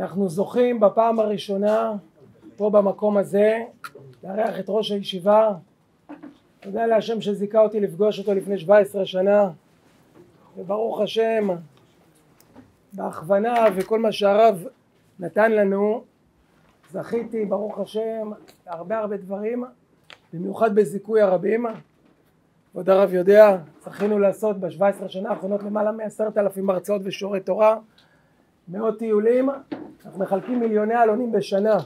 אנחנו זוכים בפעם הראשונה פה במקום הזה לארח את ראש הישיבה. תודה להשם שזיכה אותי לפגוש אותו לפני 17 שנה. וברוך השם בהכוונה וכל מה שהרב נתן לנו זכיתי ברוך השם הרבה הרבה דברים במיוחד בזיכוי הרבים. כבוד הרב יודע זכינו לעשות בשבע עשרה שנה האחרונות למעלה מעשרת אלפים הרצאות ושיעורי תורה מאות טיולים אנחנו מחלקים מיליוני עלונים בשנה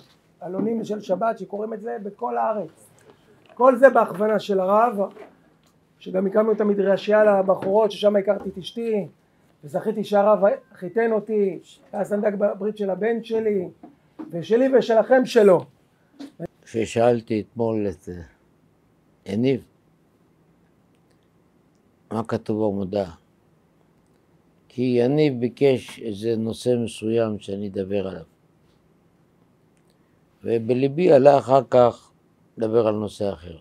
עלונים של שבת שקוראים את זה בכל הארץ. כל זה בהכוונה של הרב שגם הקמנו את המדרשייה לבחורות ששם הכרתי את אשתי וזכיתי שהרב חיתן אותי היה סנדק בברית של הבן שלי ושלי ושלכם שלו. כששאלתי אתמול את יניב מה כתוב במודעה כי יניב ביקש איזה נושא מסוים שאני אדבר עליו ובליבי עלה אחר כך לדבר על נושא אחר.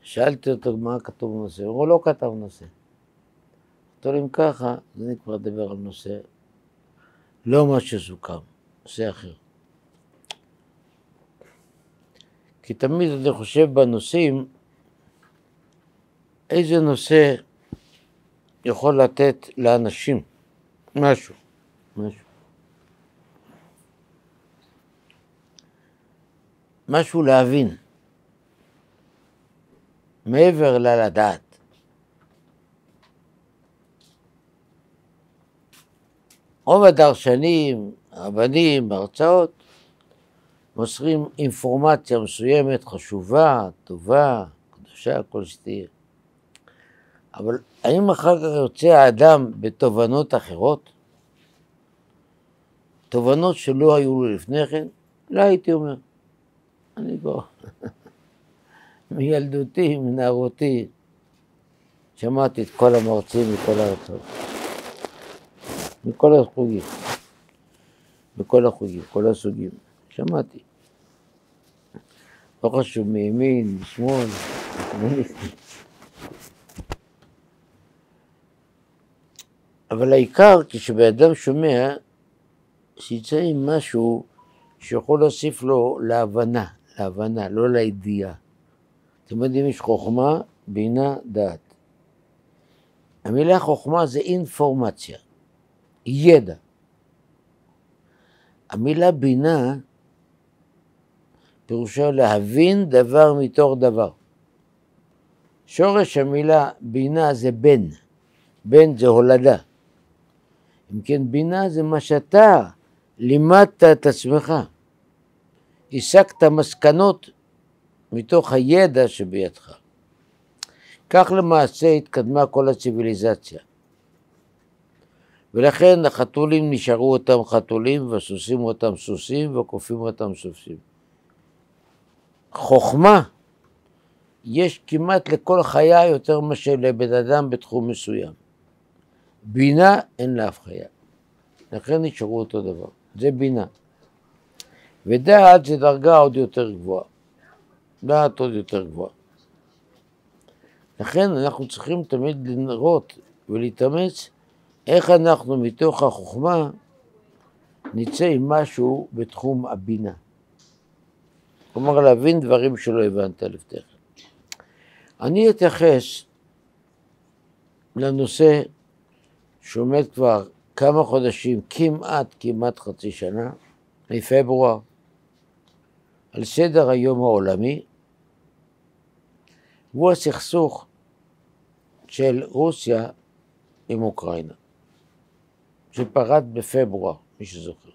שאלתי אותו מה כתוב בנושא, הוא לא כתב נושא. אמרתי לו אם ככה, אז אני כבר אדבר על נושא, לא מה שסוכם, נושא אחר. כי תמיד אני חושב בנושאים, איזה נושא יכול לתת לאנשים משהו, משהו. משהו להבין, מעבר ללדעת. רוב הדרשנים, הרבנים, בהרצאות, מוסרים אינפורמציה מסוימת, חשובה, טובה, קדושה, כל שתהיה. אבל האם אחר כך יוצא האדם בתובנות אחרות? תובנות שלא היו לו לפני כן? לא הייתי אומר. אני פה. מילדותי, מנערותי, שמעתי את כל המרצים מכל הארצות. מכל החוגים. מכל החוגים, כל הסוגים. שמעתי. לא חשוב מימין, משמאל, אבל העיקר כשבן שומע, שיצא עם משהו שיכול להוסיף לו להבנה, להבנה, לא לידיעה. אתם יודעים, יש חוכמה, בינה, דעת. המילה חוכמה זה אינפורמציה, ידע. המילה בינה פירושה להבין דבר מתוך דבר. שורש המילה בינה זה בן, בן זה הולדה. אם כן, בינה זה מה שאתה לימדת את עצמך. הסקת מסקנות מתוך הידע שבידך. כך למעשה התקדמה כל הציוויליזציה. ולכן החתולים נשארו אותם חתולים, והסוסים אותם סוסים, והקופים אותם סוסים. חוכמה יש כמעט לכל חיה יותר מאשר לבן אדם בתחום מסוים. בינה אין לאף חיה. לכן נשארו אותו דבר. זה בינה. ודעת זה דרגה עוד יותר גבוהה. דעת עוד יותר גבוהה. לכן אנחנו צריכים תמיד לראות ולהתאמץ איך אנחנו מתוך החוכמה נצא עם משהו בתחום הבינה. כלומר להבין דברים שלא הבנת לפני כן. אני אתייחס לנושא שעומד כבר כמה חודשים, כמעט, כמעט חצי שנה, מפברואר, על סדר היום העולמי, והוא הסכסוך של רוסיה עם אוקראינה, שפרט בפברואר, מי שזוכר.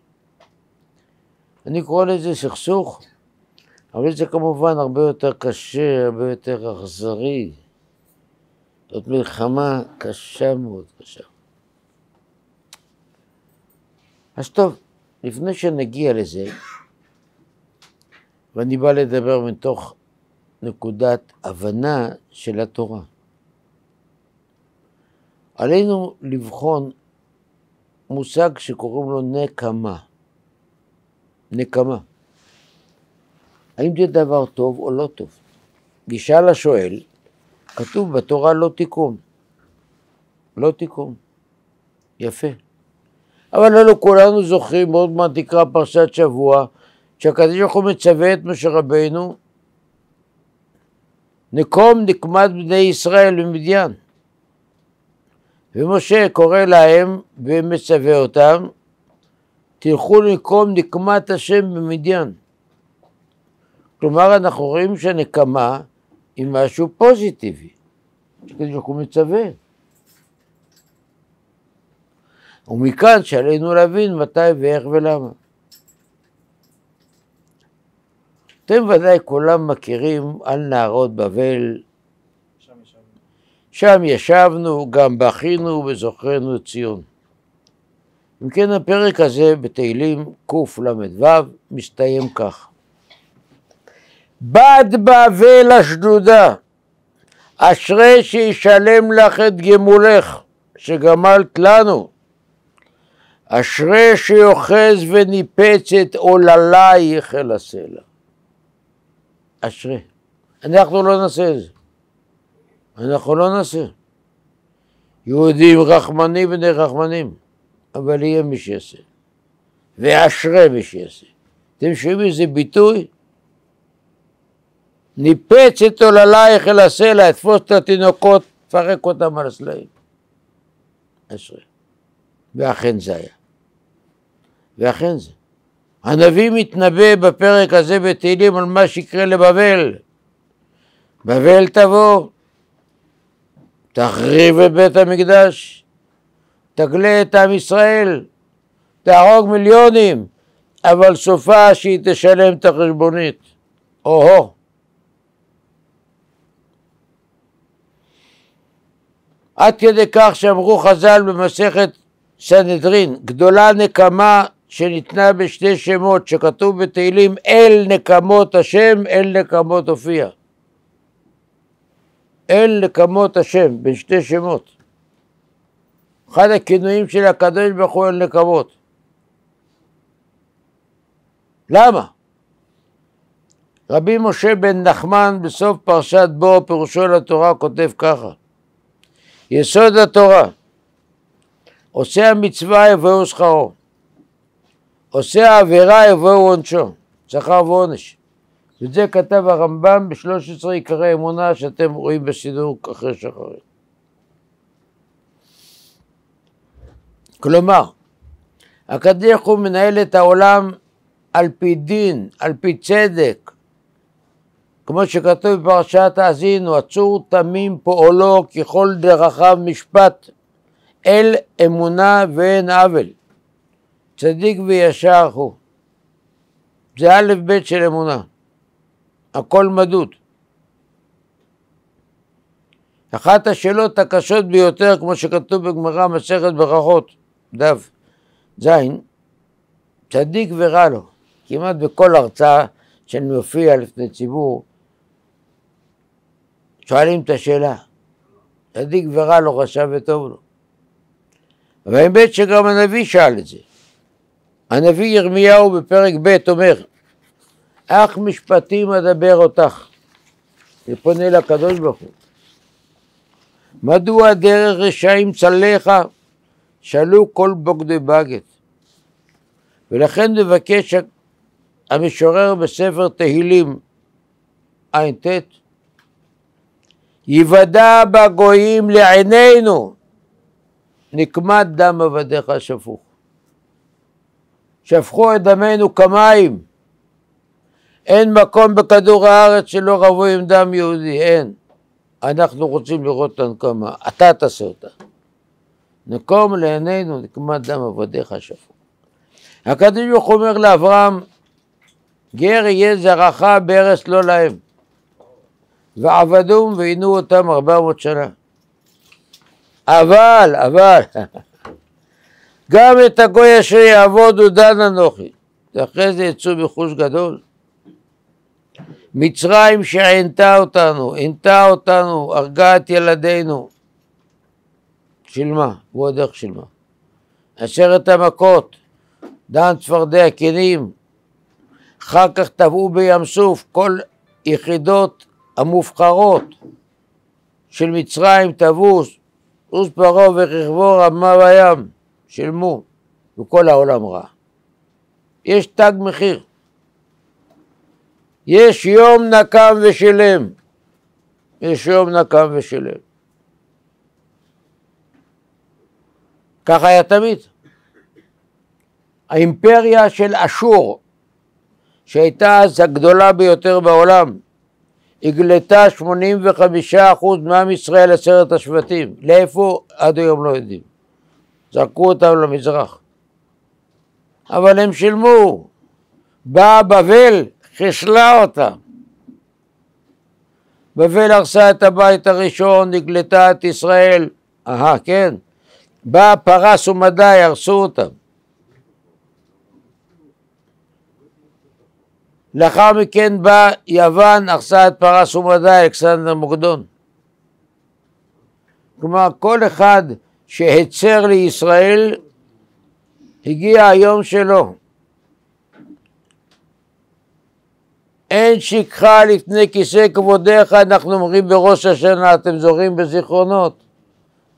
אני קורא לזה סכסוך, אבל זה כמובן הרבה יותר קשה, הרבה יותר אכזרי. זאת מלחמה קשה מאוד, קשה. אז טוב, לפני שנגיע לזה, ואני בא לדבר מתוך נקודת הבנה של התורה. עלינו לבחון מושג שקוראים לו נקמה. נקמה. האם זה דבר טוב או לא טוב? גישה לשואל, כתוב בתורה לא תיקום. לא תיקום. יפה. אבל הלוא כולנו זוכרים, עוד מעט נקרא פרשת שבוע, שהקדוש ברוך הוא מצווה את משה רבינו, נקום נקמת בני ישראל במדיין. ומשה קורא להם ומצווה אותם, תלכו לנקום נקמת השם במדיין. כלומר, אנחנו רואים שהנקמה היא משהו פוזיטיבי, שקדוש ברוך הוא מצווה. ומכאן שעלינו להבין מתי ואיך ולמה. אתם ודאי כולם מכירים על נהרות בבל, שם ישבנו, גם בכינו וזוכרנו את ציון. אם כן, הפרק הזה בתהילים קל"ו מסתיים כך: בד בבל אשדודה, אשרי שישלם לך את גמולך, שגמלת לנו. אשרי שיוחז וניפץ את עוללייך אל הסלע. אשרי. אנחנו לא נעשה את זה. אנחנו לא נעשה. יהודים רחמנים בני רחמנים, אבל יהיה מי שיעשה. ואשרי מי שיעשה. אתם שומעים איזה ביטוי? ניפץ את עוללייך אל הסלע, תפוס את התינוקות, תפרק אותם על הסלעים. אשרי. ואכן זה היה. ואכן זה. הנביא מתנבא בפרק הזה בתהילים על מה שיקרה לבבל. בבל תבוא, תחריב את בית המקדש, תגלה את עם ישראל, תהרוג מיליונים, אבל סופה שהיא תשלם את החשבונית. או-הו. עד כדי כך שאמרו חז"ל במסכת סנהדרין, גדולה נקמה שניתנה בשתי שמות שכתוב בתהילים אל נקמות השם, אל נקמות הופיע. אל נקמות השם, בין שתי שמות. אחד הכינויים של הקדוש ברוך הוא אל נקמות. למה? רבי משה בן נחמן בסוף פרשת בו, פירושו לתורה, כותב ככה: יסוד התורה, עושה המצווה יבואו שכרו. עושה העבירה יבואו עונשו, שכר ועונש. ואת זה כתב הרמב"ם ב-13 עיקרי אמונה שאתם רואים בסידור אחרי שחרית. כלומר, הקדוש הוא מנהל את העולם על פי דין, על פי צדק, כמו שכתוב בפרשת האזינו, עצור תמים פועלו ככל דרכיו משפט, אל אמונה ואין עוול. צדיק וישר הוא. זה א' ב' של אמונה. הכל מדוד. אחת השאלות הקשות ביותר, כמו שכתוב בגמרא מסכת ברכות, דף ז', צדיק ורע לו. כמעט בכל הרצאה שאני מופיע לפני ציבור, שואלים את השאלה, צדיק ורע לו, רשע וטוב לו. אבל האמת שגם הנביא שאל את זה. הנביא ירמיהו בפרק ב' אומר, אך משפטים אדבר אותך. זה פונה לקדוש ברוך הוא. מדוע דרך רשעים צליך? שאלו כל בוגדי בגת. ולכן מבקש המשורר בספר תהילים ע"ט יוודע בגויים לעינינו נקמת דם עבדיך שפוך. שפכו את דמנו כמים. אין מקום בכדור הארץ שלא רווי עם דם יהודי, אין. אנחנו רוצים לראות את הנקמה, אתה תעשה אותה. נקום לעינינו נקמת דם עבדיך שפוך. הקדוש ברוך אומר לאברהם, גר יהיה זרעך בארץ לא להם. ועבדום ועינו אותם ארבע מאות שנה. אבל, אבל, גם את הגוי אשר יעבוד דן אנוכי, ואחרי זה יצאו בחוש גדול. מצרים שעינתה אותנו, עינתה אותנו, הרגה את ילדינו. שילמה, ועוד איך שילמה. עשרת המכות, דן צפרדע כנים, אחר כך טבעו בים סוף כל יחידות המובחרות של מצרים טבעו, סוס פרעה ורכבו רמה בים. שילמו, וכל העולם ראה. יש תג מחיר. יש יום נקם ושילם. יש יום נקם ושילם. ככה היה תמיד. האימפריה של אשור, שהייתה אז הגדולה ביותר בעולם, הגלתה 85% מעם ישראל עשרת השבטים. לאיפה? עד היום לא יודעים. זרקו אותם למזרח. אבל הם שילמו. באה בבל, חיסלה אותם. בבל הרסה את הבית הראשון, נגלתה את ישראל. אהה, כן. באה פרס ומדי, הרסו אותם. לאחר מכן בא יוון, הרסה את פרס ומדי, אלכסנדר מוקדון. כלומר, כל אחד שהצר לישראל, הגיע היום שלו. אין שכחה לפני כיסא כבודיך, אנחנו אומרים בראש השנה, אתם זוכרים בזיכרונות?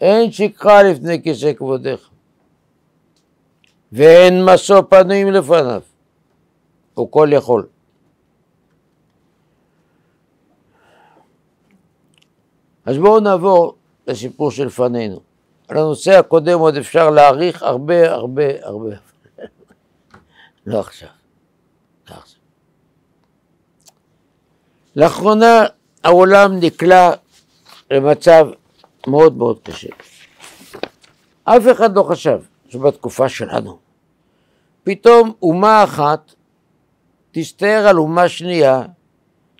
אין שכחה לפני כיסא כבודיך. ואין משוא פנויים לפניו, הוא כל יכול. אז בואו נעבור לסיפור שלפנינו. על הנושא הקודם עוד אפשר להאריך הרבה הרבה הרבה. לא עכשיו. לא עכשיו. לאחרונה העולם נקלע למצב מאוד מאוד קשה. אף אחד לא חשב שבתקופה שלנו פתאום אומה אחת תסתער על אומה שנייה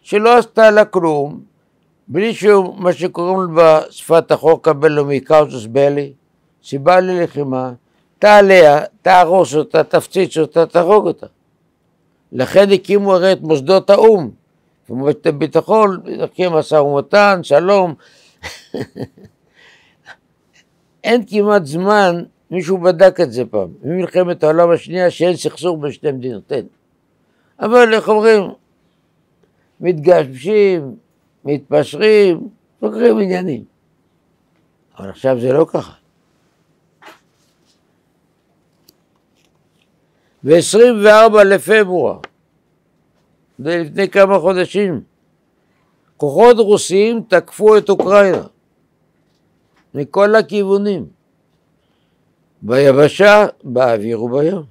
שלא עשתה לה כלום, בלי שהוא, מה שקוראים בשפת החוק הבינלאומי קאוזוס בלי, סיבה ללחימה, תעליה, תהרוס אותה, תפציץ אותה, תהרוג אותה. לכן הקימו הרי את מוסדות האו"ם, ומועצת הביטחון, הקים משא ומתן, שלום. אין כמעט זמן, מישהו בדק את זה פעם, ממלחמת העולם השנייה שאין סכסוך בין שתי מדינות, אין. אבל איך אומרים, מתגששים, מתפשרים, סוגרים עניינים. אבל עכשיו זה לא ככה. ב-24 לפברואר, זה לפני כמה חודשים, כוחות רוסיים תקפו את אוקראינה מכל הכיוונים, ביבשה, באוויר ובים.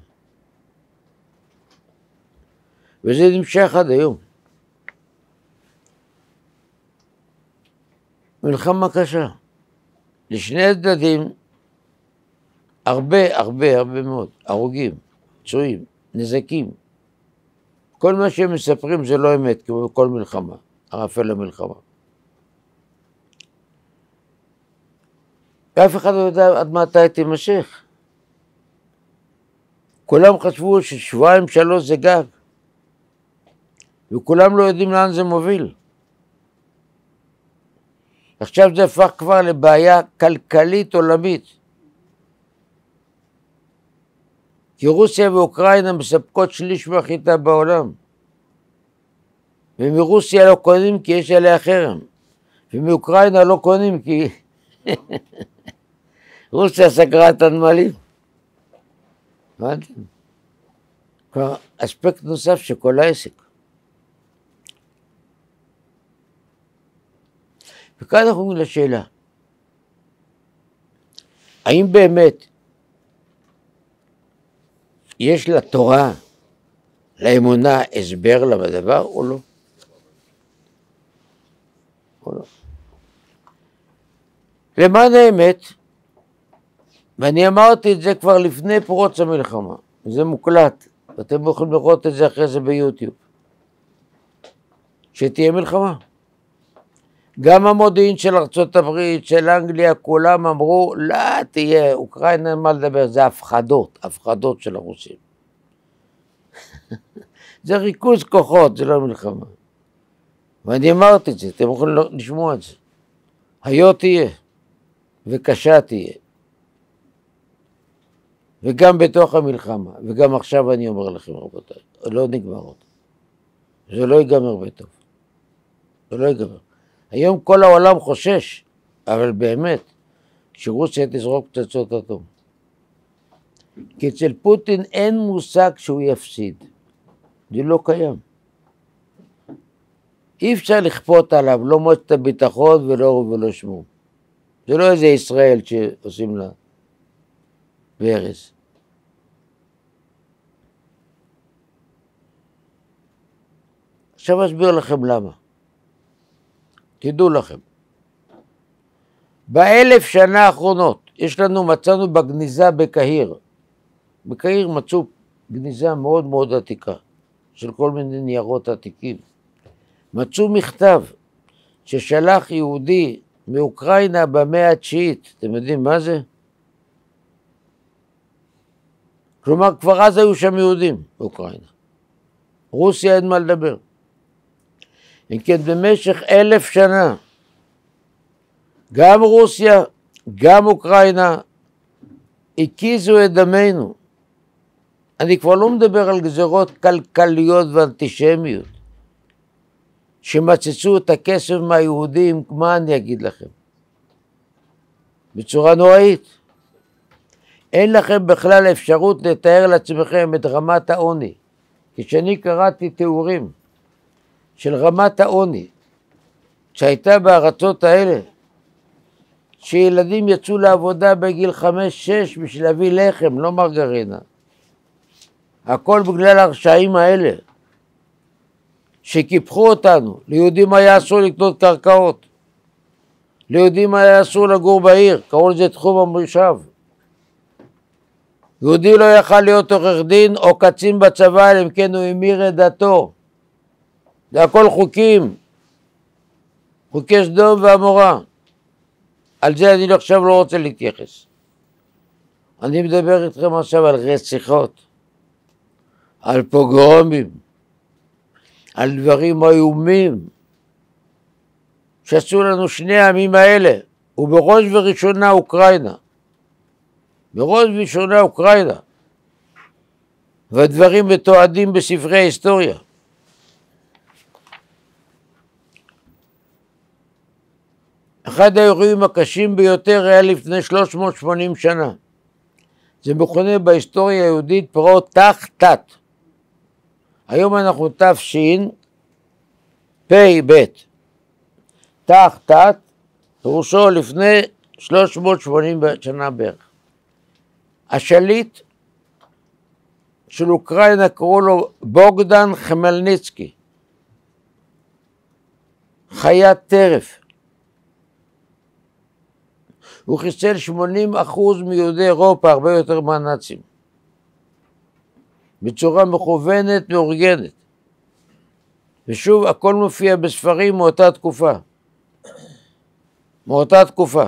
וזה נמשך עד היום. מלחמה קשה. לשני הצדדים הרבה הרבה הרבה מאוד הרוגים, פצועים, נזקים. כל מה שהם מספרים זה לא אמת, כמו בכל מלחמה, ערפל למלחמה. ואף אחד לא יודע עד מתי תימשך. כולם חשבו ששבועיים שלוש זה גג, וכולם לא יודעים לאן זה מוביל. עכשיו זה הפך כבר לבעיה כלכלית עולמית. כי רוסיה ואוקראינה מספקות שליש מהחיטה בעולם. ומרוסיה לא קונים כי יש עליה חרם. ומאוקראינה לא קונים כי רוסיה סגרה את הנמלים. הבנתם? אספקט נוסף של כל העסק. וכאן אנחנו אומרים לשאלה, האם באמת יש לתורה, לאמונה, הסבר לדבר או לא? או לא? למען האמת, ואני אמרתי את זה כבר לפני פרוץ המלחמה, זה מוקלט, ואתם יכולים לראות את זה אחרי זה ביוטיוב, שתהיה מלחמה. גם המודיעין של ארה"ב, של אנגליה, כולם אמרו, לא תהיה, אוקראינה, מה לדבר, זה הפחדות, הפחדות של הרוסים. זה ריכוז כוחות, זה לא מלחמה. ואני אמרתי את זה, אתם יכולים לשמוע את זה. היה תהיה, וקשה תהיה. וגם בתוך המלחמה, וגם עכשיו אני אומר לכם, רבותיי, לא נגמר עוד. זה לא ייגמר בטוב. זה לא ייגמר. היום כל העולם חושש, אבל באמת, שרוסיה תזרוק פצצות אטום. כי אצל פוטין אין מושג שהוא יפסיד. זה לא קיים. אי אפשר לכפות עליו, לא מועצת הביטחון ולא ולא שמו. זה לא איזה ישראל שעושים לה והרס. עכשיו אסביר לכם למה. תדעו לכם. באלף שנה האחרונות, יש לנו, מצאנו בגניזה בקהיר. בקהיר מצאו גניזה מאוד מאוד עתיקה, של כל מיני ניירות עתיקים. מצאו מכתב ששלח יהודי מאוקראינה במאה התשיעית, אתם יודעים מה זה? כלומר, כבר אז היו שם יהודים באוקראינה. רוסיה אין מה לדבר. אם כן, במשך אלף שנה, גם רוסיה, גם אוקראינה, הקיזו את דמנו. אני כבר לא מדבר על גזרות כלכליות ואנטישמיות, שמצצו את הכסף מהיהודים, מה אני אגיד לכם? בצורה נוראית. אין לכם בכלל אפשרות לתאר לעצמכם את רמת העוני. כשאני קראתי תיאורים של רמת העוני שהייתה בארצות האלה, שילדים יצאו לעבודה בגיל חמש-שש בשביל להביא לחם, לא מרגרינה. הכל בגלל הרשעים האלה, שקיפחו אותנו. ליהודים היה אסור לקנות קרקעות. ליהודים היה אסור לגור בעיר, קראו לזה תחום המושב. יהודי לא יכל להיות עורך דין או קצין בצבא, אלא אם כן הוא המיר את דתו. זה הכל חוקים, חוקי סדום ועמורה. על זה אני עכשיו לא רוצה להתייחס. אני מדבר איתכם עכשיו על רציחות, על פוגרומים, על דברים איומים שעשו לנו שני העמים האלה, ובראש וראשונה אוקראינה. בראש וראשונה אוקראינה. והדברים מתועדים בספרי ההיסטוריה. אחד האירועים הקשים ביותר היה לפני 380 שנה. זה מכונה בהיסטוריה היהודית פרעות ת"ת. היום אנחנו תשפ"ב. ת"ת, פירושו לפני 380 שנה בערך. השליט של אוקראינה קראו לו בוגדן חמלניצקי, חיית טרף. הוא חיסל 80 אחוז מיהודי אירופה, הרבה יותר מהנאצים, בצורה מכוונת מאורגנת. ושוב, הכל מופיע בספרים מאותה תקופה. מאותה תקופה.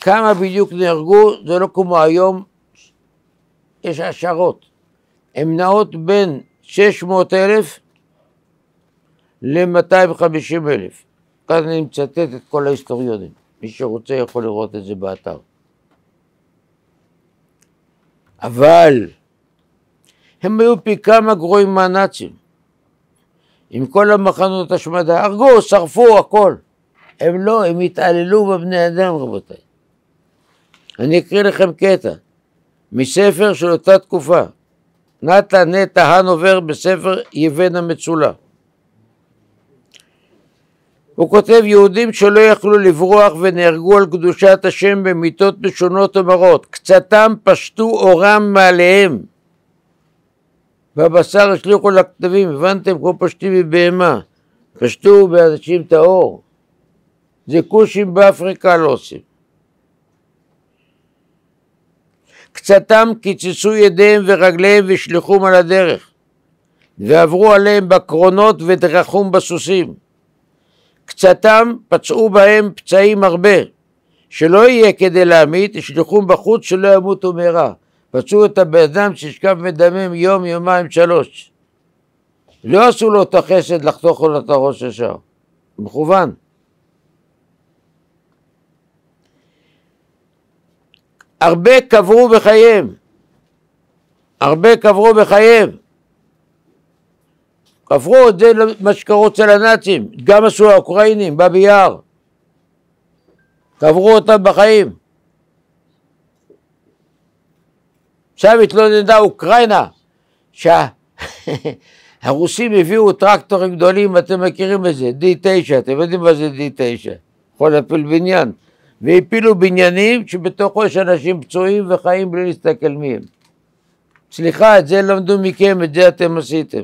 כמה בדיוק נהרגו, זה לא כמו היום, יש השערות. הן נעות בין 600 אלף ל-250 אלף. כאן אני מצטט את כל ההיסטוריונים. מי שרוצה יכול לראות את זה באתר. אבל הם היו פי כמה גרועים מהנאצים. עם כל המחנות השמדה, הרגו, שרפו, הכל. הם לא, הם התעללו בבני אדם, רבותיי. אני אקריא לכם קטע מספר של אותה תקופה. נתן נטע הנובר בספר יבן המצולה. הוא כותב יהודים שלא יכלו לברוח ונהרגו על קדושת השם במיתות משונות ומרות, קצתם פשטו אורם מעליהם והבשר השליכו לכתבים, הבנתם? כמו פשטים מבהמה, פשטו באנשים את האור. זה כושים באפריקה לא עושים. קצתם קיצצו ידיהם ורגליהם ושליחום על הדרך ועברו עליהם בקרונות ודרכום בסוסים. קצתם פצעו בהם פצעים הרבה, שלא יהיה כדי להמית, ישלחום בחוץ שלא ימותו מהרה. פצעו את הבן אדם שישכב מדמם יום, יומיים, שלוש. לא עשו לו את החסד לחתוך לו את הראש ישר, מכוון. הרבה קברו בחייהם, הרבה קברו בחייהם. קברו את זה למה שקראו אצל הנאצים, גם עשו האוקראינים, באבי יער. קברו אותם בחיים. עכשיו התלוננה אוקראינה, שהרוסים הביאו טרקטורים גדולים, אתם מכירים את זה, D9, אתם יודעים מה זה D9, יכול להפיל בניין, והפילו בניינים שבתוכו יש אנשים פצועים וחיים בלי להסתכל מי הם. סליחה, את זה למדו מכם, את זה אתם עשיתם.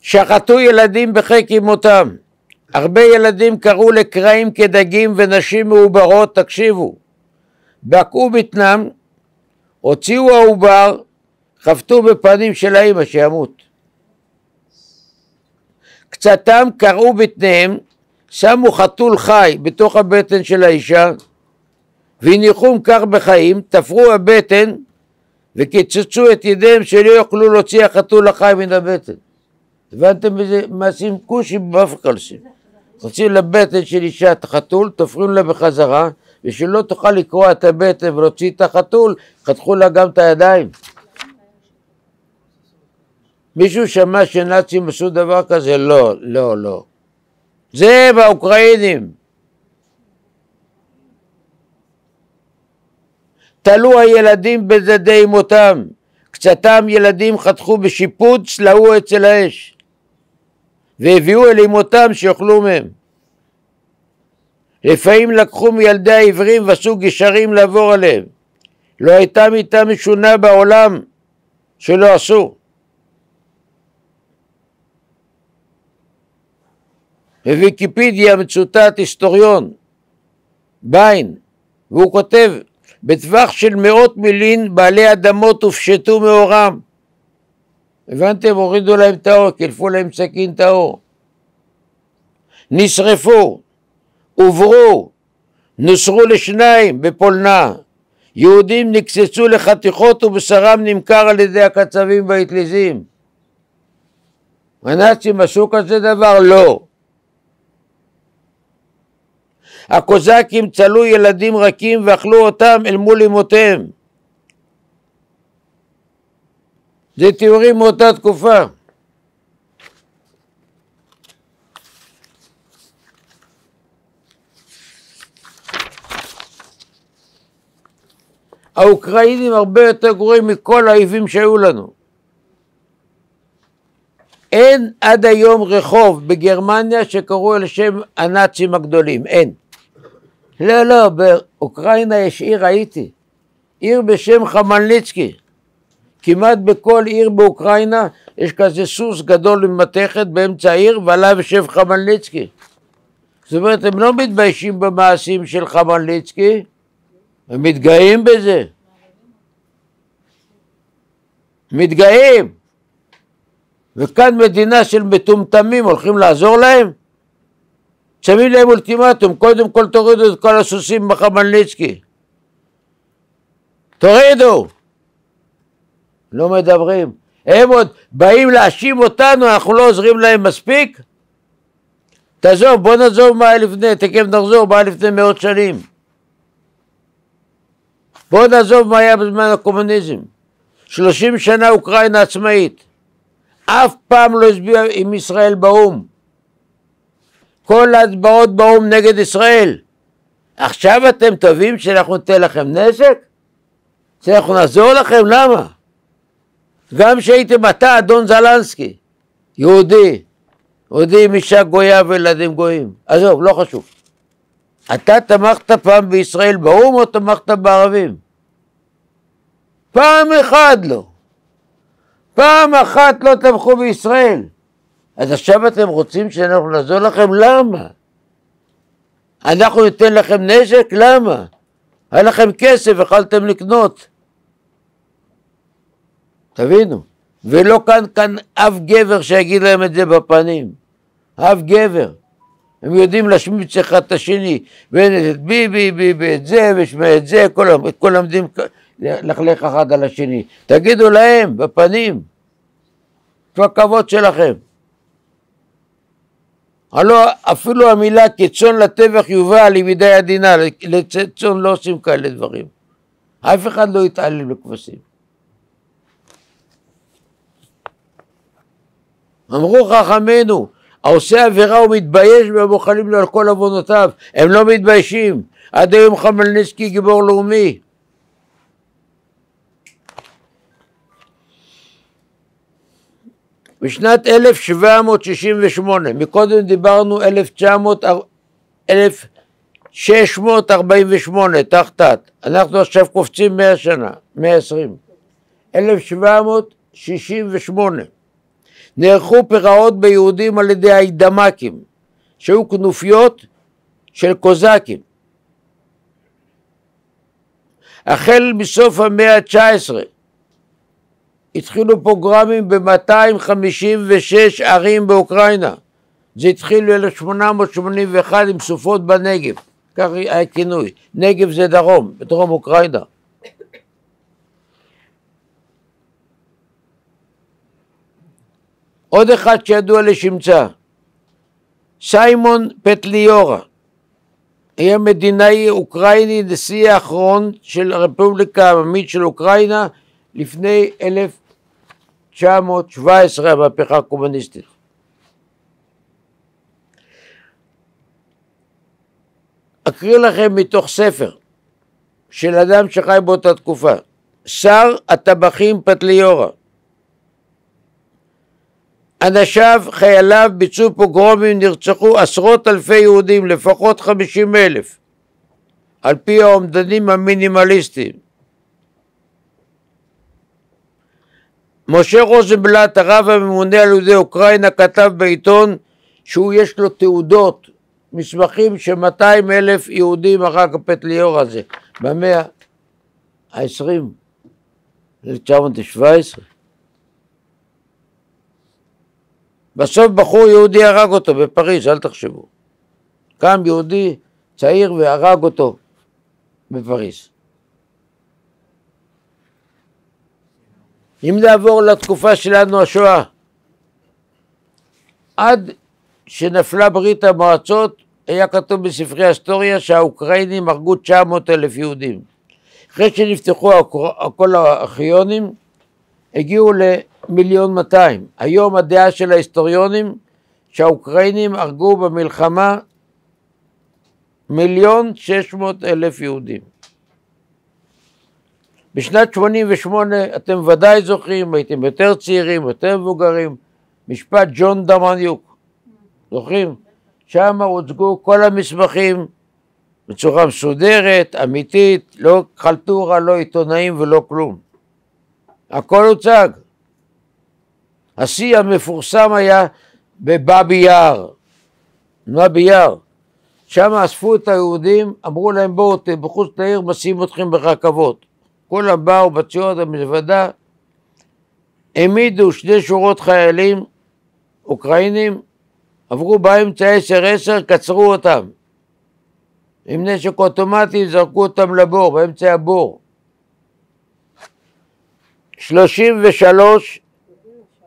שחטו ילדים בחיק אמותם. הרבה ילדים קראו לקרעים כדגים ונשים מעוברות, תקשיבו, בקעו בטנם, הוציאו העובר, חבטו בפנים של האימא שימות. קצתם קרעו בטניהם, שמו חתול חי בתוך הבטן של האישה, והניחום כך בחיים, תפרו הבטן וקיצצו את ידיהם שלא יוכלו להוציא החתול החי מן הבטן. איזה מעשים כושים באפקלסים. מוציאים לבטן של אישה את החתול, תופרים לה בחזרה, ושלא תוכל לקרוע את הבטן ולהוציא את החתול, חתכו לה גם את הידיים. מישהו שמע שנאצים עשו דבר כזה? לא, לא, לא. זה באוקראינים. תלו הילדים בזדי אמותם, קצתם ילדים חתכו בשיפוץ, לאו אצל האש. והביאו אל אמותם שיאכלו מהם. לפעמים לקחו מילדי העברים ועשו גשרים לעבור עליהם. לא הייתה מיתה משונה בעולם שלא עשו. בוויקיפדיה מצוטט היסטוריון, ביין, והוא כותב בטווח של מאות מילין בעלי אדמות הופשטו מאורם הבנתם? הורידו להם את האור, קילפו להם סכין את האור. נשרפו, הוברו, נוסרו לשניים בפולנה. יהודים נקצצו לחתיכות ובשרם נמכר על ידי הקצבים והאטליזים. הנאצים עשו כזה דבר? לא. הקוזקים צלו ילדים רכים ואכלו אותם אל מול אמותיהם. זה תיאורים מאותה תקופה. האוקראינים הרבה יותר גרועים מכל האויבים שהיו לנו. אין עד היום רחוב בגרמניה שקראו על שם הנאצים הגדולים, אין. לא, לא, באוקראינה יש עיר, הייתי, עיר בשם חמלניצקי. כמעט בכל עיר באוקראינה יש כזה סוס גדול עם מתכת באמצע העיר ועליו יושב חמלניצקי. זאת אומרת, הם לא מתביישים במעשים של חמלניצקי, הם מתגאים בזה. מתגאים. וכאן מדינה של מטומטמים, הולכים לעזור להם? שמים להם אולטימטום, קודם כל תורידו את כל הסוסים בחמלניצקי. תורידו! לא מדברים. הם עוד באים להאשים אותנו, אנחנו לא עוזרים להם מספיק? תעזוב, בוא נעזוב מה היה לפני, תכף נחזור מה היה לפני מאות שנים. בוא נעזוב מה היה בזמן הקומוניזם. שלושים שנה אוקראינה עצמאית. אף פעם לא הצביע עם ישראל באו"ם. כל ההצבעות באו"ם נגד ישראל. עכשיו אתם טובים שאנחנו ניתן לכם נשק? שאנחנו נעזור לכם? למה? גם כשהייתם אתה, אדון זלנסקי, יהודי, יהודי עם אישה גויה וילדים גויים, עזוב, לא חשוב. אתה תמכת פעם בישראל באו"ם או תמכת בערבים? פעם אחת לא. פעם אחת לא תמכו בישראל. אז עכשיו אתם רוצים שאנחנו נעזור לכם? למה? אנחנו ניתן לכם נשק? למה? היה לכם כסף, יכלתם לקנות. תבינו. ולא כאן כאן אף גבר שיגיד להם את זה בפנים. אף גבר. הם יודעים להשמיץ אחד את השני, ואין את ביבי, ביבי את זה, ושמע את זה, כל, כל עומדים לכלך אחד על השני. תגידו להם, בפנים, איפה הכבוד שלכם? הלא אפילו המילה כצאן לטבח יובל היא מדי עדינה, לצאן לא עושים כאלה דברים. אף אחד לא יתעלל בכבשים. אמרו חכמינו, העושה עבירה הוא מתבייש והם מוכנים לו על כל עוונותיו, הם לא מתביישים. עד היום חמלניצקי גיבור לאומי. בשנת 1768, מקודם דיברנו 1900, 1648, תחתת, אנחנו עכשיו קופצים 100 שנה, 120, 1768 נערכו פרעות ביהודים על ידי האידמקים, שהיו כנופיות של קוזקים. החל מסוף המאה ה-19 התחילו פוגרמים ב-256 ערים באוקראינה. זה התחיל ב-1881 עם סופות בנגב, כך היה כינוי. נגב זה דרום, בדרום אוקראינה. עוד אחד שידוע לשמצה, סיימון פטליורה, היה מדינאי אוקראיני, נשיא האחרון של הרפובליקה העממית של אוקראינה לפני 1917, המהפכה הקומוניסטית. אקריא לכם מתוך ספר של אדם שחי באותה תקופה, שר הטבחים פטליורה אנשיו, חייליו, ביצעו פוגרומים, נרצחו עשרות אלפי יהודים, לפחות חמישים אלף, על פי האומדנים המינימליסטיים. משה רוזנבלט, הרב הממונה על יהודי אוקראינה, כתב בעיתון שהוא יש לו תעודות, מסמכים ש-200 אלף יהודים הרג הפטליור הזה, במאה ה-20, 1917. בסוף בחור יהודי הרג אותו בפריז, אל תחשבו. קם יהודי צעיר והרג אותו בפריז. אם נעבור לתקופה שלנו השואה, עד שנפלה ברית המועצות היה כתוב בספרי ההיסטוריה שהאוקראינים הרגו 900 אלף יהודים. אחרי שנפתחו כל הארכיונים הגיעו למיליון 200. היום הדעה של ההיסטוריונים שהאוקראינים הרגו במלחמה מיליון 600 אלף יהודים. בשנת 88 אתם ודאי זוכרים, הייתם יותר צעירים, יותר מבוגרים, משפט ג'ון דמניוק, זוכרים? שם הוצגו כל המסמכים בצורה מסודרת, אמיתית, לא חלטורה, לא עיתונאים ולא כלום. הכל הוצג. השיא המפורסם היה בבאבי יער, באבי יער. שם אספו את היהודים, אמרו להם בואו בחוץ לעיר, מסיעים אתכם ברכבות. כולם באו בציוד המזוודה, העמידו שני שורות חיילים אוקראינים, עברו באמצע עשר עשר, קצרו אותם. עם נשק אוטומטי זרקו אותם לבור, באמצע הבור. 33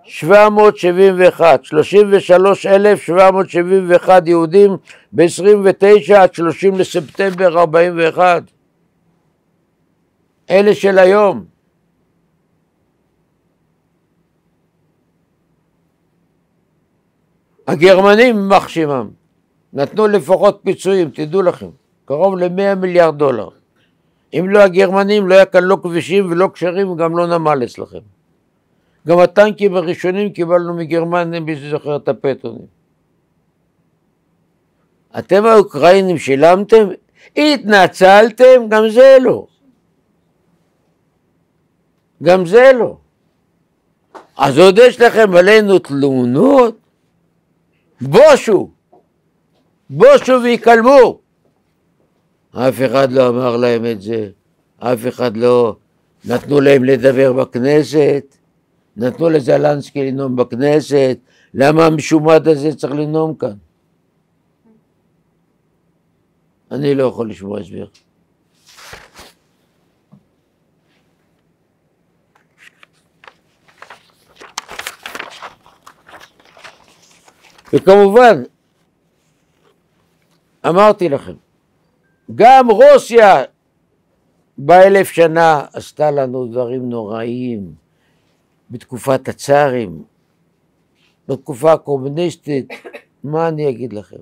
771, 33,771 יהודים ב-29 עד 30 לספטמבר 41. אלה של היום. הגרמנים, יימח שמם, נתנו לפחות פיצויים, תדעו לכם, קרוב ל-100 מיליארד דולר. אם לא הגרמנים, לא היה כאן לא כבישים ולא קשרים וגם לא נמל אצלכם. גם הטנקים הראשונים קיבלנו מגרמניה, מי שזוכר את הפטרונים. אתם האוקראינים שילמתם? התנצלתם? גם זה לא. גם זה לא. אז עוד יש לכם עלינו תלונות? בושו, בושו ויקלמו. אף אחד לא אמר להם את זה, אף אחד לא נתנו להם לדבר בכנסת, נתנו לזלנסקי לנאום בכנסת, למה המשומד הזה צריך לנאום כאן? אני לא יכול לשמוע הסבר. וכמובן, אמרתי לכם, גם רוסיה באלף שנה עשתה לנו דברים נוראים בתקופת הצארים, בתקופה הקומוניסטית, מה אני אגיד לכם?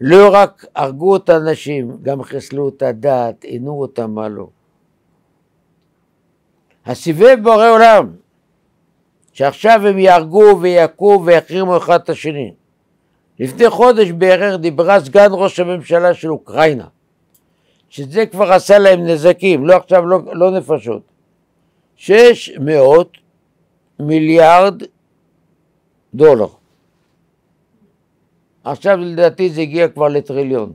לא רק הרגו את האנשים, גם חיסלו את הדת, עינו אותם מה לא. הסיבב בורא עולם, שעכשיו הם יהרגו ויכו ויחרימו אחד את השני. לפני חודש בערך דיברה סגן ראש הממשלה של אוקראינה, שזה כבר עשה להם נזקים, לא עכשיו, לא, לא נפשות. שש מאות מיליארד דולר. עכשיו לדעתי זה הגיע כבר לטריליון.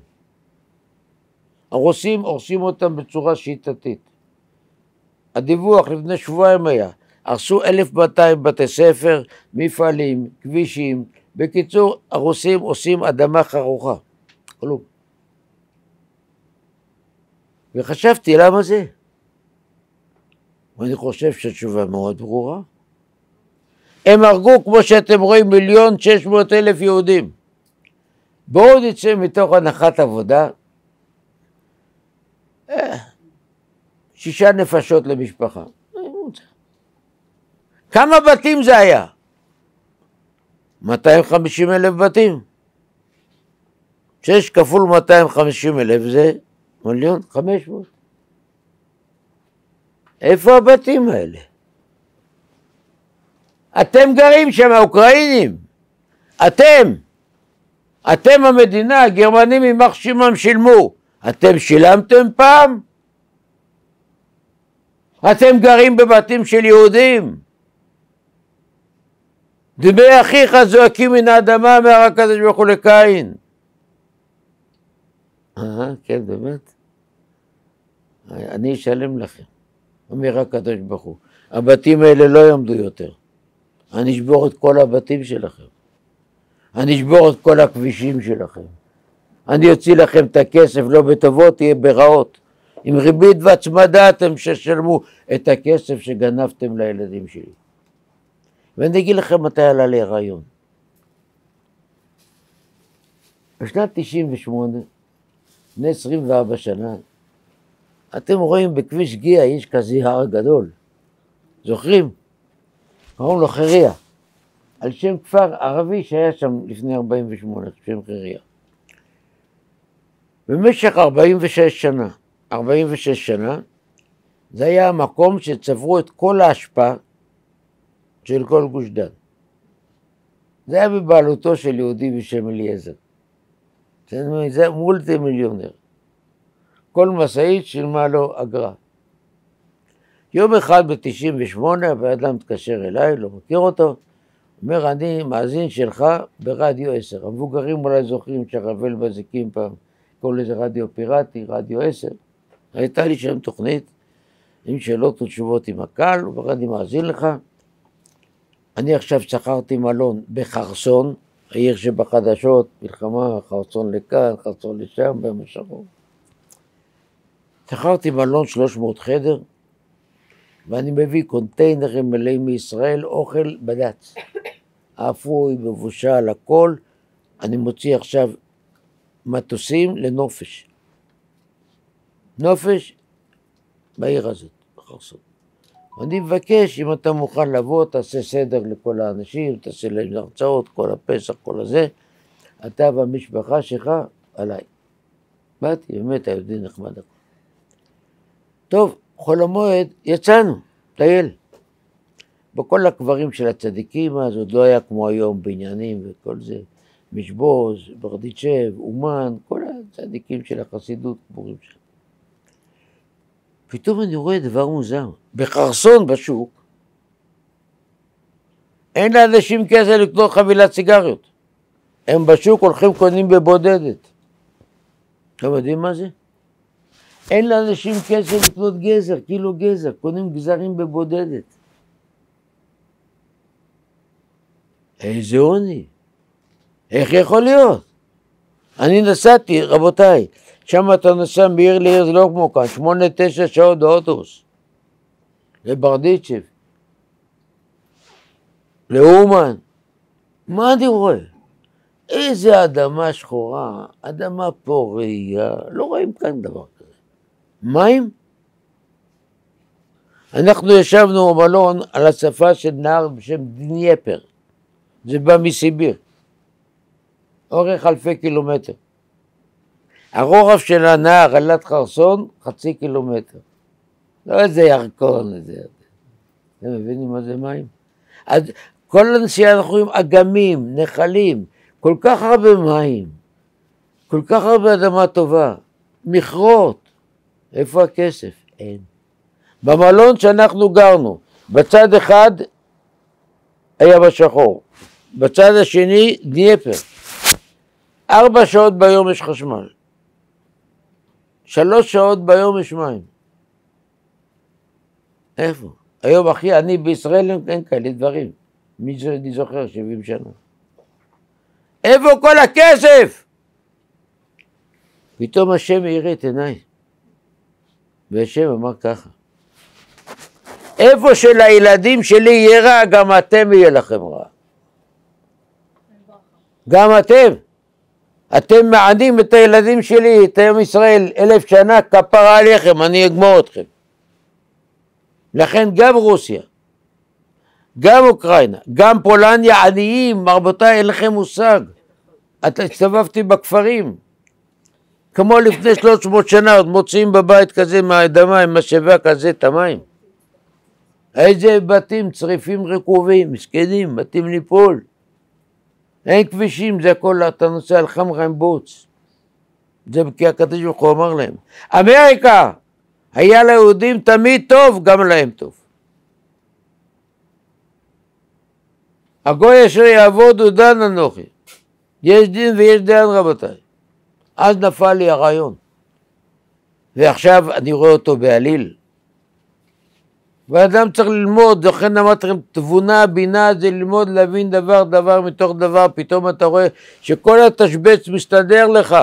הרוסים הורסים אותם בצורה שיטתית. הדיווח לפני שבועיים היה, הרסו 1,200 בתי ספר, מפעלים, כבישים. בקיצור, הרוסים עושים אדמה חרוכה. כלום. וחשבתי, למה זה? ואני חושב שהתשובה מאוד ברורה. הם הרגו, כמו שאתם רואים, מיליון שש מאות אלף יהודים. בואו נצא מתוך הנחת עבודה, אה, שישה נפשות למשפחה. כמה בתים זה היה? 250 אלף בתים. שש כפול 250 אלף זה מיליון 500. איפה הבתים האלה? אתם גרים שם, האוקראינים. אתם. אתם המדינה, הגרמנים יימח שמם שילמו. אתם שילמתם פעם? אתם גרים בבתים של יהודים. דמי אחיך זועקים מן האדמה, אמר הקדוש ברוך הוא לקין. אה, כן, באמת. אני אשלם לכם, אומר הקדוש ברוך הוא. הבתים האלה לא יעמדו יותר. אני אשבור את כל הבתים שלכם. אני אשבור את כל הכבישים שלכם. אני אוציא לכם את הכסף, לא בטובות, תהיה ברעות. עם ריבית והצמדה אתם ששלמו את הכסף שגנבתם לילדים שלי. ואני אגיד לכם מתי עלה לי הרעיון. בשנת 98, לפני 24 שנה, אתם רואים בכביש גיאה יש כזה הר גדול. זוכרים? קוראים לו חיריה. על שם כפר ערבי שהיה שם לפני 48, שם חיריה. במשך 46 שנה, 46 שנה, זה היה המקום שצברו את כל ההשפעה של כל גוש דן. זה היה בבעלותו של יהודי בשם אליעזר. זה מולטי מיליונר. כל משאית שילמה לו אגרה. יום אחד ב-98 הבן אדם מתקשר אליי, לא מכיר אותו, אומר, אני מאזין שלך ברדיו 10. המבוגרים אולי זוכרים שהרבל בזיקים פעם קוראים לזה רדיו פיראטי, רדיו 10. הייתה לי שם תוכנית עם שאלות ותשובות עם הקהל, הוא אומר, אני מאזין לך. אני עכשיו שכרתי מלון בחרסון, העיר שבחדשות, מלחמה, חרסון לכאן, חרסון לשם, במשרון. שכרתי מלון 300 חדר, ואני מביא קונטיינרים מלאים מישראל, אוכל בד"ץ. אפוי, מבושל, הכל. אני מוציא עכשיו מטוסים לנופש. נופש בעיר הזאת, בחרסון. אני מבקש, אם אתה מוכן לבוא, תעשה סדר לכל האנשים, תעשה להם הרצאות, כל הפסח, כל הזה, אתה והמשפחה שלך, עליי. באתי, באמת, היהודי נחמד. טוב, חול המועד, יצאנו, טייל. בכל הקברים של הצדיקים אז עוד לא היה כמו היום בניינים וכל זה, משבוז, ברדיצ'ב, אומן, כל הצדיקים של החסידות קבורים שם. פתאום אני רואה דבר מוזר, בחרסון בשוק אין לאנשים כסף לקנות חבילת סיגריות, הם בשוק הולכים קונים בבודדת. אתם יודעים מה זה? אין לאנשים כסף לקנות גזר, קילו גזר, קונים גזרים בבודדת. איזה עוני. איך יכול להיות? אני נסעתי, רבותיי, שם אתה נוסע מעיר לעיר, זה לא כמו כאן, שמונה, תשע שעות באוטובוס. לברדיצ'ב, לאומן. מה אני רואה? איזה אדמה שחורה, אדמה פוריה, לא רואים כאן דבר כזה. מים? אנחנו ישבנו במלון על השפה של נהר בשם דנייפר. זה בא מסיביר, אורך אלפי קילומטר. הרוחב של הנהר עלת חרסון, חצי קילומטר. לא איזה ירקון, איזה... אתם מבינים מה זה מים? אז כל הנסיעה אנחנו רואים אגמים, נחלים, כל כך הרבה מים, כל כך הרבה אדמה טובה, מכרות, איפה הכסף? אין. במלון שאנחנו גרנו, בצד אחד היה בשחור, בצד השני דניפר. ארבע שעות ביום יש חשמל, שלוש שעות ביום יש מים. איפה? היום אחי, אני בישראל אין כאלה דברים. מי שאני זוכר, 70 שנה. איפה כל הכסף? פתאום השם האיר את עיניי. והשם אמר ככה, איפה שלילדים שלי יהיה רע, גם אתם יהיה לכם רע. גם אתם. אתם מענים את הילדים שלי, את עם ישראל, אלף שנה, כפרה עליכם, אני אגמור אתכם. לכן גם רוסיה, גם אוקראינה, גם פולניה עניים, רבותיי, אין לכם מושג. אתה הסתובבתי בכפרים, כמו לפני 300 שנה, עוד מוציאים בבית כזה מהאדמה עם משאבה כזה את המים. איזה בתים צריפים רקובים, מסכנים, בתים ליפול. אין כבישים, זה הכל, אתה נוסע על חמרה עם בוץ. זה כי הקדוש ברוך הוא אמר להם. אמריקה, היה ליהודים תמיד טוב, גם להם טוב. הגוי אשר יעבוד הוא דן אנוכי. יש דין ויש דיין רבותיי. אז נפל לי הרעיון. ועכשיו אני רואה אותו בעליל. ואדם צריך ללמוד, לכן אמרתי לכם, תבונה, בינה זה ללמוד, להבין דבר דבר מתוך דבר, פתאום אתה רואה שכל התשבץ מסתדר לך.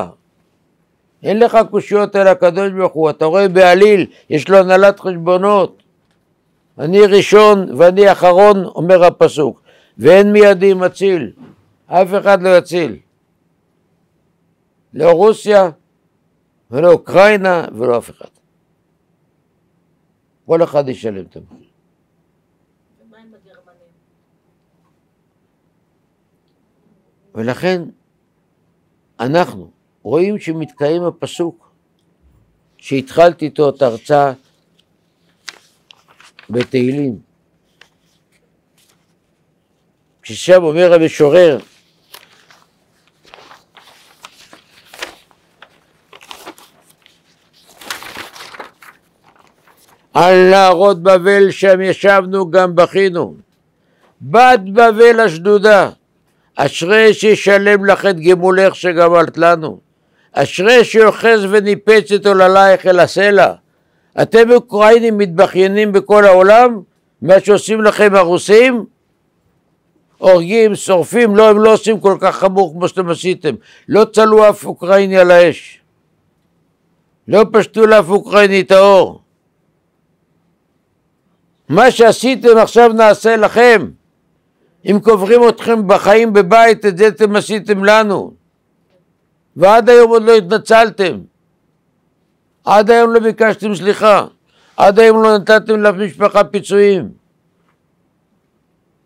אין לך קושיות על הקדוש ברוך הוא, אתה רואה בעליל, יש לו הנהלת חשבונות. אני ראשון ואני אחרון, אומר הפסוק, ואין מידי מציל, אף אחד לא יציל. לא רוסיה ולא אוקראינה ולא אף אחד. כל אחד ישלם את המחיר. ולכן אנחנו רואים שמתקיים הפסוק שהתחלתי איתו את ההרצאה בתהילים. כששם אומר המשורר על נהרות בבל שם ישבנו גם בכינו. בת בבל השדודה, אשרי שישלם לך את גמולך שגמלת לנו. אשרי שאוחז וניפץ את עוללייך אל הסלע. אתם אוקראינים מתבכיינים בכל העולם? מה שעושים לכם הרוסים? הורגים, שורפים, לא, הם לא עושים כל כך חמור כמו שאתם עשיתם. לא צלו אף אוקראיני על האש. לא פשטו לאף אוקראיני את האור. מה שעשיתם עכשיו נעשה לכם. אם קוברים אתכם בחיים בבית, את זה אתם עשיתם לנו. ועד היום עוד לא התנצלתם. עד היום לא ביקשתם סליחה. עד היום לא נתתם למשפחה פיצויים.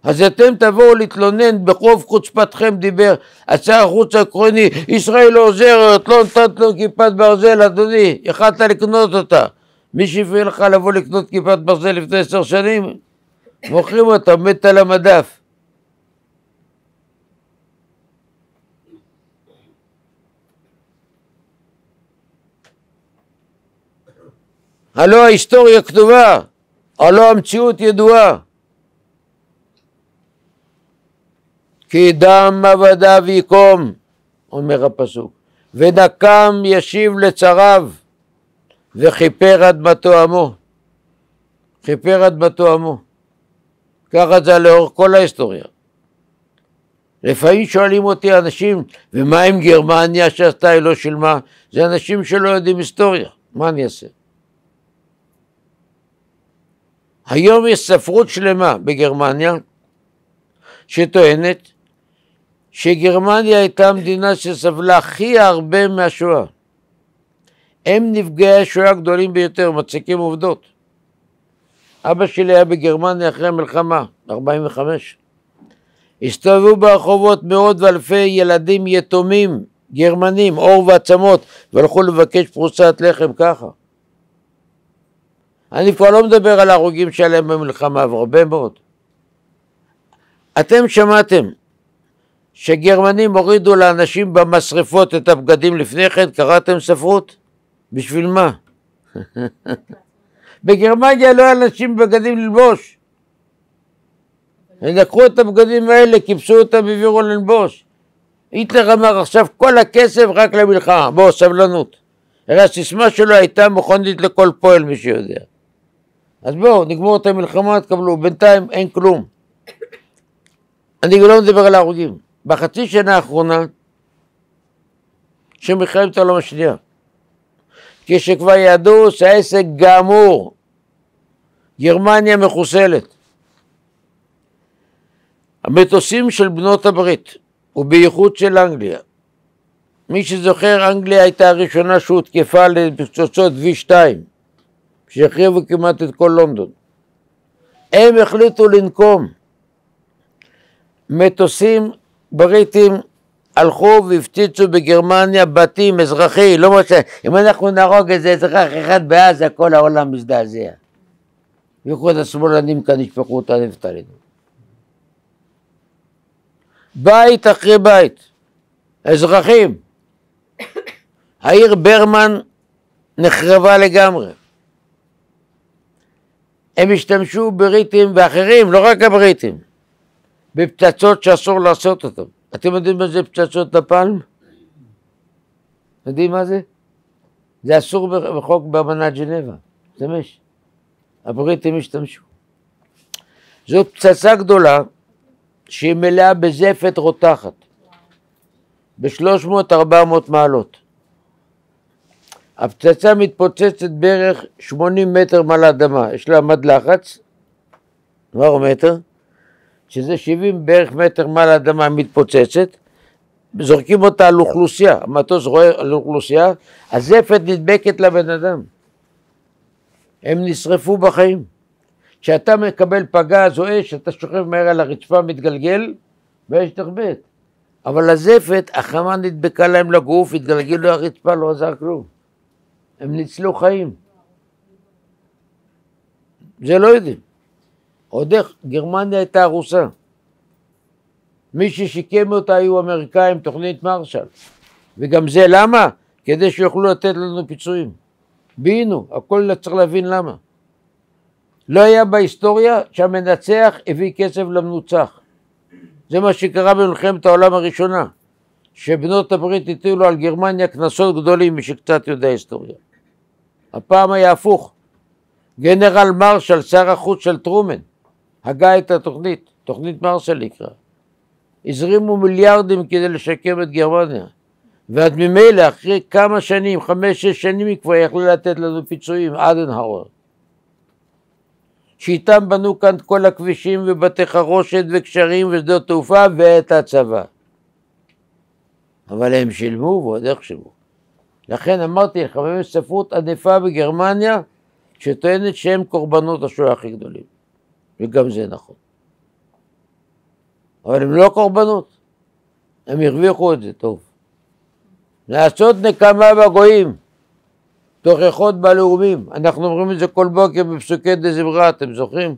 אז אתם תבואו להתלונן ברוב חוצפתכם דיבר השר החוץ העקרוני ישראל לא עוזרת, לא נתת לו כיפת ברזל אדוני, יכלת לקנות אותה מי שהפריע לך לבוא לקנות כיפת ברזל לפני עשר שנים? מוכרים אותה, מת על המדף. הלא ההיסטוריה כתובה, הלא המציאות ידועה. כי דם עבדיו יקום, אומר הפסוק, ונקם ישיב לצריו. וכיפר אדמתו עמו. כיפר אדמתו עמו. ככה זה לאורך כל ההיסטוריה. לפעמים שואלים אותי אנשים, ומה עם גרמניה שעשתה היא לא שילמה? זה אנשים שלא יודעים היסטוריה, מה אני אעשה? היום יש ספרות שלמה בגרמניה שטוענת שגרמניה הייתה המדינה שסבלה הכי הרבה מהשואה. הם נפגעי השואה הגדולים ביותר, מציקים עובדות. אבא שלי היה בגרמניה אחרי המלחמה, ב-45. הסתובבו ברחובות מאות ואלפי ילדים יתומים, גרמנים, עור ועצמות, והלכו לבקש פרוסת לחם ככה. אני כבר לא מדבר על ההרוגים שלהם במלחמה, אבל הרבה מאוד. אתם שמעתם שגרמנים הורידו לאנשים במשרפות את הבגדים לפני כן, קראתם ספרות? בשביל מה? בגרמניה לא היה לאנשים בגדים ללבוש. הם לקחו את הבגדים האלה, כיבסו אותם והעבירו ללבוש. היטלר אמר עכשיו כל הכסף רק למלחמה, בואו סבלנות. הרי הסיסמה שלו הייתה מכונית לכל פועל מי שיודע. אז בואו נגמור את המלחמה, תקבלו, בינתיים אין כלום. אני לא מדבר על ההרוגים. בחצי שנה האחרונה של מלחמת העולם השנייה, כשכבר ידעו שהעסק גמור, גרמניה מחוסלת. המטוסים של בנות הברית, ובייחוד של אנגליה, מי שזוכר, אנגליה הייתה הראשונה שהותקפה לפצצות V2, שהחריבו כמעט את כל לונדון. הם החליטו לנקום. מטוסים בריטים הלכו והפציצו בגרמניה בתים, אזרחי, לא משנה, אם אנחנו נהרוג איזה אזרח אחד בעזה, כל העולם מזדעזע. בייחוד השמאלנים כאן ישפכו את הנפט עלינו. בית אחרי בית, אזרחים. העיר ברמן נחרבה לגמרי. הם השתמשו בריטים ואחרים, לא רק הבריטים, בפצצות שאסור לעשות אותן. אתם יודעים מה זה פצצות נפלם? יודעים מה זה? זה אסור בחוק באמנת ג'נבה, להשתמש. הבריטים השתמשו. זאת פצצה גדולה שהיא מלאה בזפת רותחת, ב-300-400 מעלות. הפצצה מתפוצצת בערך 80 מטר מעל האדמה, יש לה מד לחץ, כבר מטר, שזה 70 בערך מטר מעל האדמה מתפוצצת, זורקים אותה על אוכלוסייה, המטוס רואה על אוכלוסייה, הזפת נדבקת לבן אדם. הם נשרפו בחיים. כשאתה מקבל פגז או אש, אתה שוכב מהר על הרצפה, מתגלגל, והאש תחבט. אבל הזפת, החמה נדבקה להם לגוף, התגלגלו לרצפה, לא עזר כלום. הם ניצלו חיים. זה לא יודעים. עוד איך, גרמניה הייתה ארוסה. מי ששיקם אותה היו אמריקאים, תוכנית מרשל. וגם זה למה? כדי שיוכלו לתת לנו פיצויים. בינו, הכל צריך להבין למה. לא היה בהיסטוריה שהמנצח הביא כסף למנוצח. זה מה שקרה במלחמת העולם הראשונה, שבנות הברית הטילו על גרמניה קנסות גדולים, מי שקצת יודע היסטוריה. הפעם היה הפוך. גנרל מרשל, שר החוץ של טרומן, הגה את התוכנית, תוכנית מרשל נקרא. הזרימו מיליארדים כדי לשקם את גרמניה. ועד ממילא, אחרי כמה שנים, חמש-שש שנים, היא כבר יכלה לתת לנו פיצויים, אדנהאואר. שאיתם בנו כאן כל הכבישים ובתי חרושת וקשרים ושדות תעופה ואת הצבא. אבל הם שילמו ועוד איך שילמו. לכן אמרתי יש ספרות ענפה בגרמניה שטוענת שהם קורבנות השואה הכי גדולים. וגם זה נכון. אבל הם לא קורבנות, הם הרוויחו את זה טוב. לעשות נקמה בגויים, תוכחות בלאומים. אנחנו אומרים את זה כל בוקר בפסוקי דה זמרה, אתם זוכרים?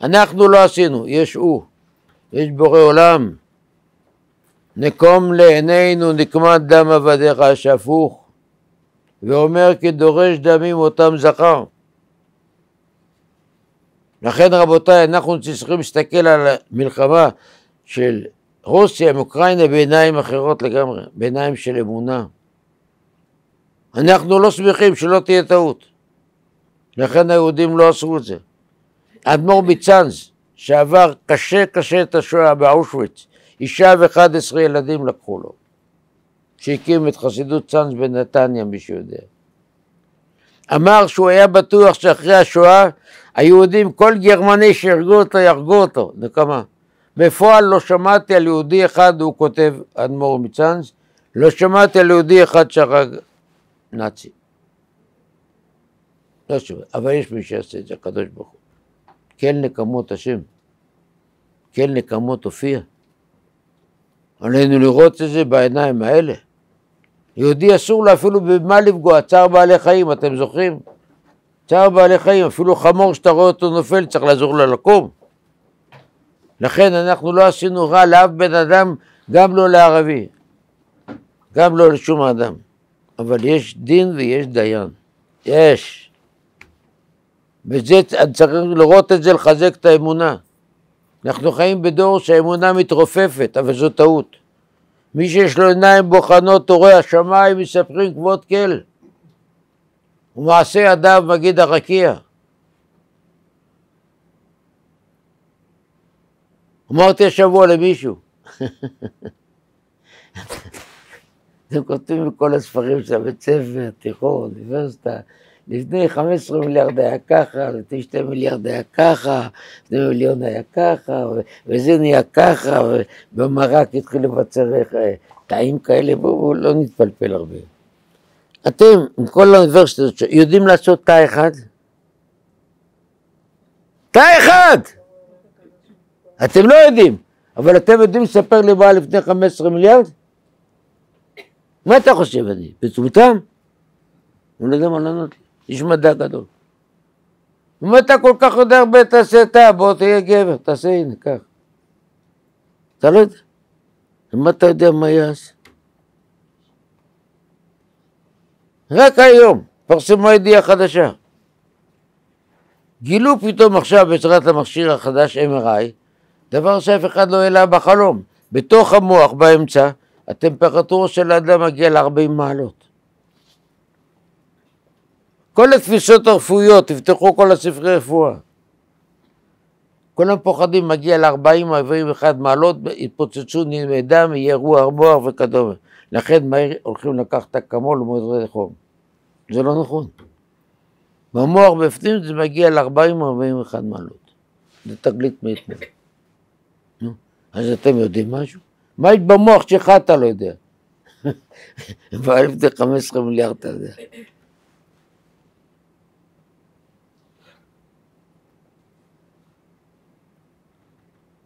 אנחנו לא עשינו, יש הוא, יש בורא עולם. נקום לעינינו נקמת דם עבדיך השפוך, ואומר כי דורש דמים אותם זכר. לכן רבותיי, אנחנו צריכים להסתכל על המלחמה של רוסיה עם אוקראינה בעיניים אחרות לגמרי, בעיניים של אמונה. אנחנו לא שמחים שלא תהיה טעות. לכן היהודים לא עשו את זה. אדמו"ר מצאנז, שעבר קשה קשה את השואה באושוויץ, אישה ואחד עשרה ילדים לקחו לו, שהקים את חסידות צאנז בנתניה, מי שיודע. אמר שהוא היה בטוח שאחרי השואה היהודים, כל גרמני שירגו אותו, ירגו אותו, נקמה. בפועל לא שמעתי על יהודי אחד, הוא כותב, אדמו"ר מצאנז, לא שמעתי על יהודי אחד שהרג נאצי. לא שמעתי, אבל יש מי שיעשה את זה, הקדוש ברוך הוא. כן נקמות השם, כן נקמות הופיע. עלינו לראות את זה בעיניים האלה. יהודי אסור לו אפילו במה לפגוע, צער בעלי חיים, אתם זוכרים? צער בעלי חיים, אפילו חמור שאתה רואה אותו נופל, צריך לעזור לו לקום. לכן אנחנו לא עשינו רע לאף בן אדם, גם לא לערבי, גם לא לשום אדם. אבל יש דין ויש דיין. יש. וזה, צריך לראות את זה, לחזק את האמונה. אנחנו חיים בדור שהאמונה מתרופפת, אבל זו טעות. מי שיש לו עיניים בוחנות, רואה השמיים, מספרים כבוד כל. ומעשה ידיו מגיד הרקיע. אמרתי השבוע למישהו, אתם כותבים בכל הספרים של הבית ספר, תיכון, אוניברסיטה, לפני 15 מיליארד היה ככה, לפני 2 מיליארד היה ככה, לפני מיליון היה ככה, וזה נהיה ככה, ובמרק התחיל לבצר תאים כאלה, בואו לא נתפלפל הרבה. אתם, עם כל האוניברסיטות, יודעים לעשות תא אחד? תא אחד! אתם לא יודעים, אבל אתם יודעים לספר לי מה לפני 15 מיליארד? מה אתה חושב אני? מטומטם? הוא לא יודע מה לענות לי. איש מדע גדול. אם אתה כל כך יודע הרבה, תעשה אתה, בוא תהיה גבר, תעשה הנה, קח. אתה לא יודע. מה אתה יודע מה יעשה? רק היום פרסמו ידיעה חדשה. גילו פתאום עכשיו בעזרת המכשיר החדש MRI, דבר שאף אחד לא העלה בחלום. בתוך המוח, באמצע, הטמפרטורה של האדם מגיעה ל-40 מעלות. כל התפיסות הרפואיות, תפתחו כל הספרי רפואה. כולם פוחדים, מגיע ל-40-41 מעלות, יתפוצצו נימי דם, יהיה רוח מוח וכדומה. לכן מהר הולכים לקחת את אקמול ומודרי חום. זה לא נכון. במוח בפנים זה מגיע ל-40-41 מעלות. זה תגלית מאתמול. אז אתם יודעים משהו? מה יש במוח שלך אתה לא יודע. לפני 15 מיליארד אתה יודע.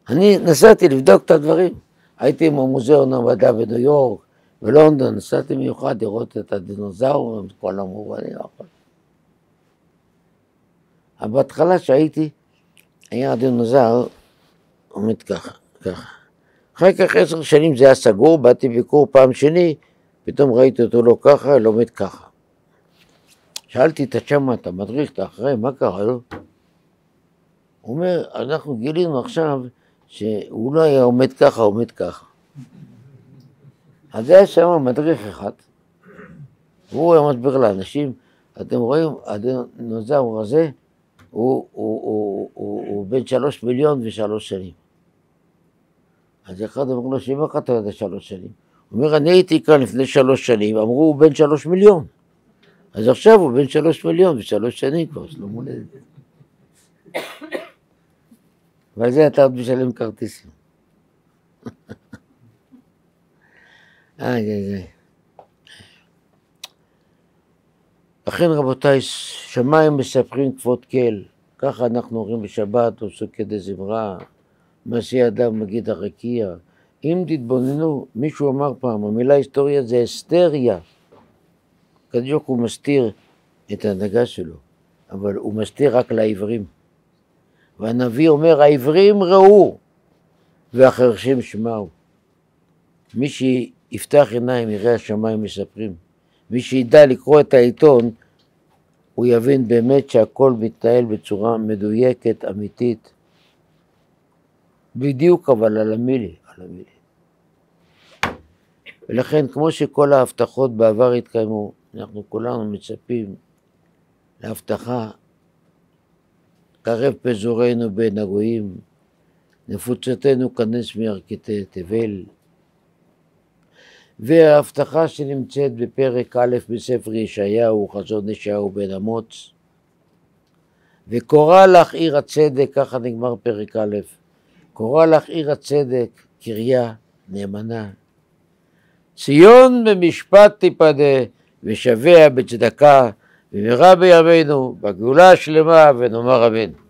אני נסעתי לבדוק את הדברים. הייתי עם המוזיאון המדע בניו יורק, בלונדון, נסעתי מיוחד לראות את הדינוזאורים, כל יכול. אבל בהתחלה שהייתי, היה הדינוזאור עומד ככה, ככה. אחר כך עשר שנים זה היה סגור, באתי ביקור פעם שני, פתאום ראיתי אותו לא ככה, לא עומד ככה. שאלתי את השמה, אתה מדריך, אתה אחראי, מה קרה לו? הוא אומר, אנחנו גילינו עכשיו שהוא לא היה עומד ככה, עומד ככה. אז היה שם מדריך אחד, והוא היה מסביר לאנשים, אתם רואים, הדינוזאור הזה הוא, הוא, הוא, הוא, הוא בן שלוש מיליון ושלוש שנים. אז אחד אמר לו, שאם אתה יודע שלוש שנים? הוא אומר, אני הייתי כאן לפני שלוש שנים, אמרו, הוא בן שלוש מיליון. אז עכשיו הוא בן שלוש מיליון ושלוש שנים כבר, שלום הולדת. ועל זה אתה עוד משלם כרטיסים. איי איי איי. לכן רבותיי, שמיים מספרים כבוד כל, ככה אנחנו אומרים בשבת, או סוכדי זמרה, מעשי אדם מגיד הרקיע. אם תתבוננו, מישהו אמר פעם, המילה היסטוריה זה אסתריה. הקדוש הוא מסתיר את ההנהגה שלו, אבל הוא מסתיר רק לעברים. והנביא אומר, העברים ראו והחרשים שמעו. מי שיפתח עיניים יראה השמיים מספרים. מי שידע לקרוא את העיתון, הוא יבין באמת שהכל מתנהל בצורה מדויקת, אמיתית. בדיוק אבל על המילי, על המילי. ולכן כמו שכל ההבטחות בעבר התקיימו, אנחנו כולנו מצפים להבטחה קרב פזורנו בין הגויים, נפוצתנו כנס מירכתי תבל. וההבטחה שנמצאת בפרק א' בספר ישעיהו, חזון ישעיהו בן אמוץ, וקורא לך עיר הצדק, ככה נגמר פרק א', קורא לך עיר הצדק, קריה נאמנה. ציון במשפט תיפדה, ושביה בצדקה, במהרה בימינו, בגאולה השלמה, ונאמר אמן.